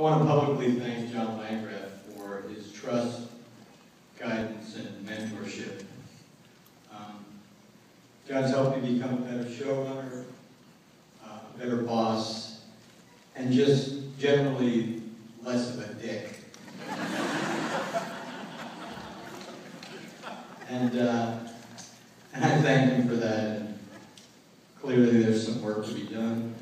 I want to publicly thank John Landgraf for his trust, guidance, and mentorship. Um, John's helped me become a better showrunner, uh, a better boss, and just generally less of a dick. And, uh, and I thank him for that. And clearly, there's some work to be done.